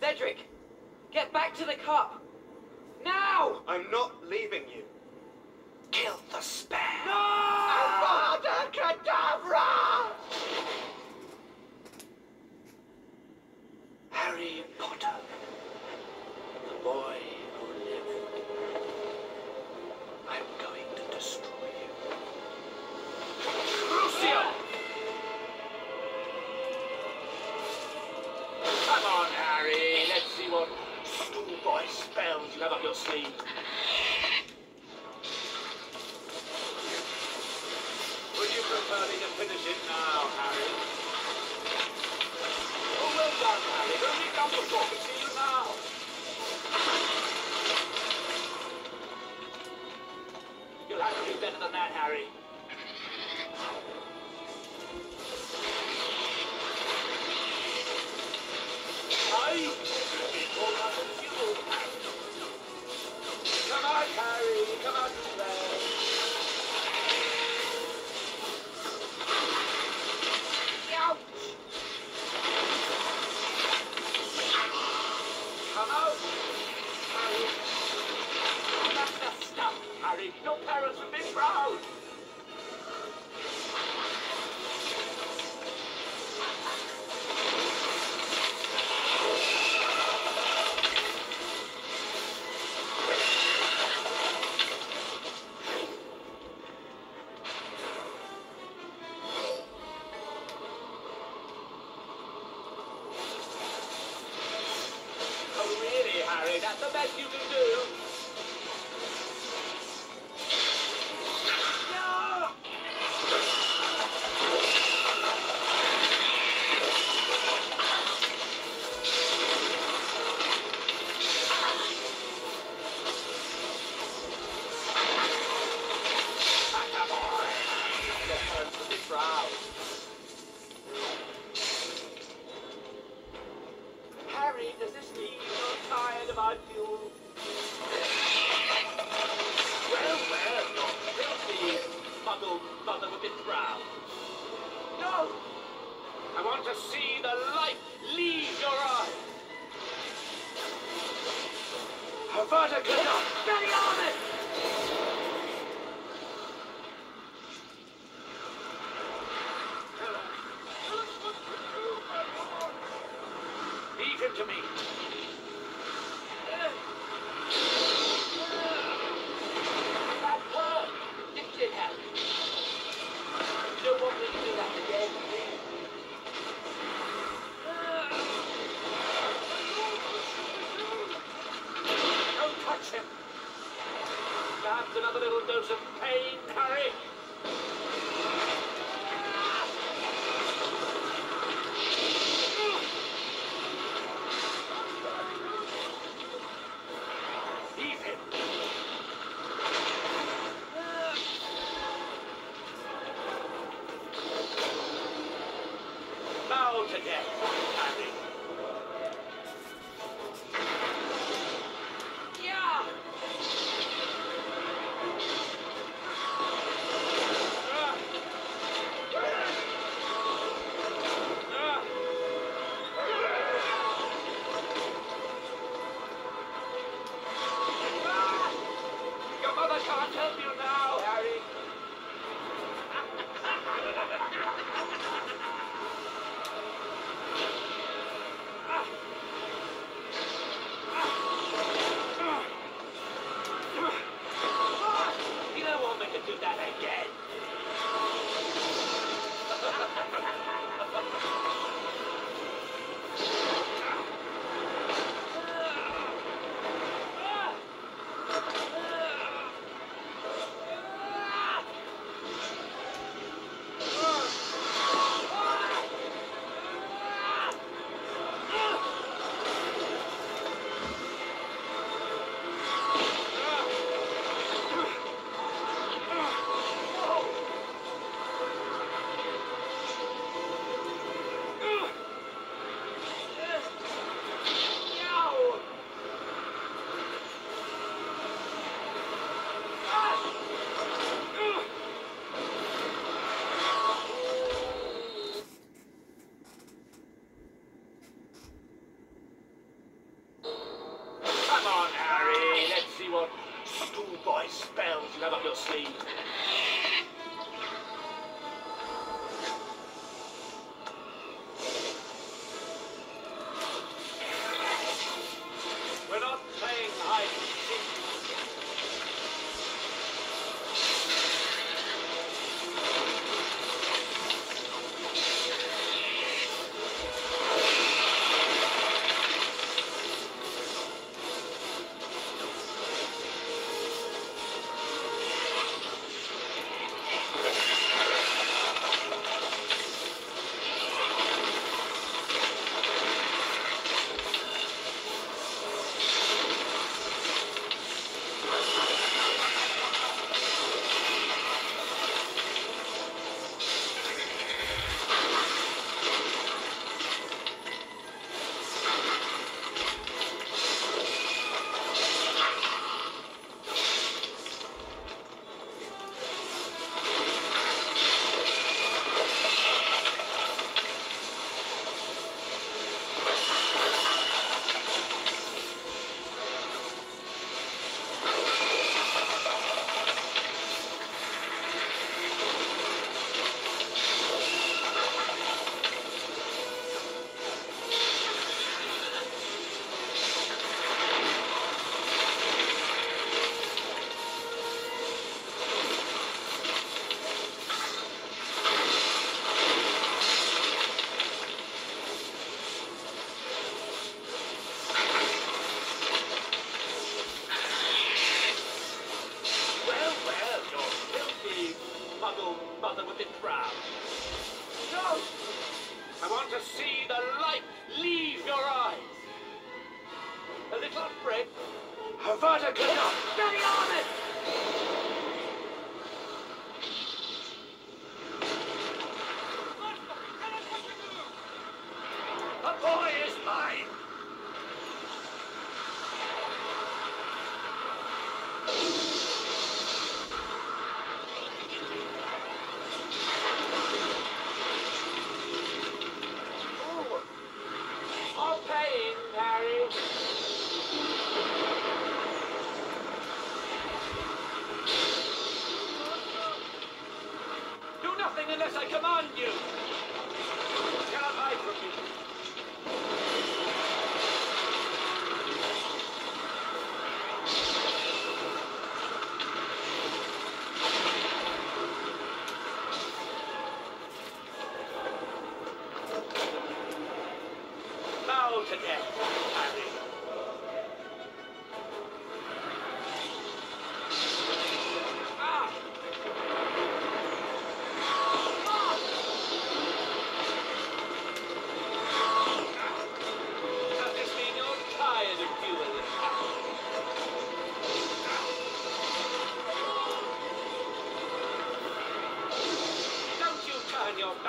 Cedric, get back to the cup. Now! I'm not leaving you. Kill the spare. No! see. Would you prefer me to finish it now, Harry? Oh, well done, Harry. Only Dumbledore can see you now. You'll have to do better than that, Harry.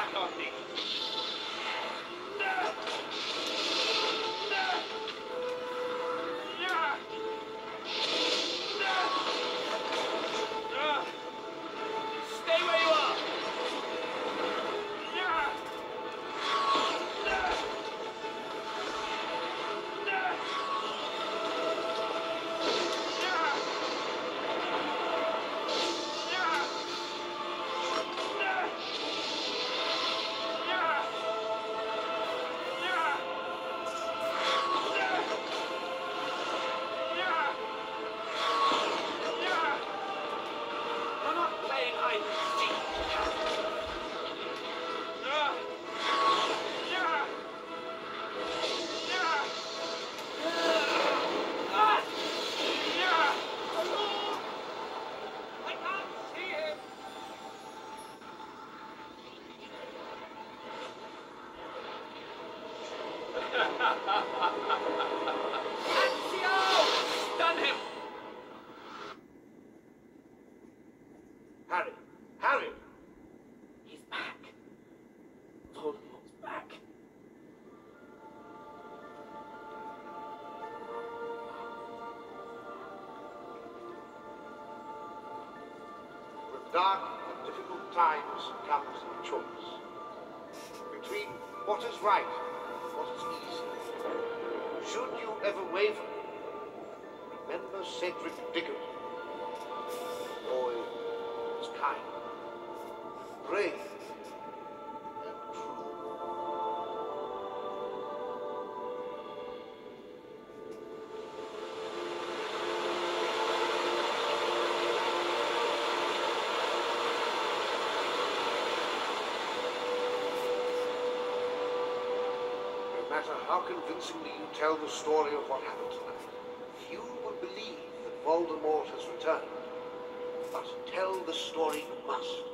back on things. comes, comes the choice. Between what is right and what is easy. Should you ever waver, remember Cedric Diggory. How convincingly you tell the story of what happened tonight, few will believe that Voldemort has returned. But tell the story you must.